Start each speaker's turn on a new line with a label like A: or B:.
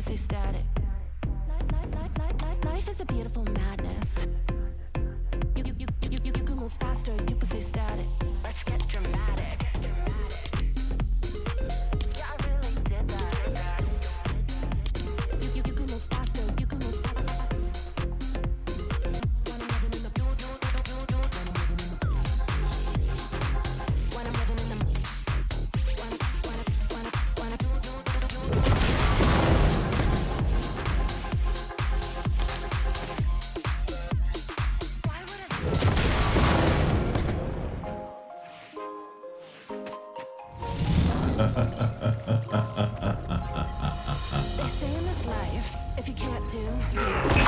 A: stay static. Life, life is a beautiful matter. they say in this life, if you can't do,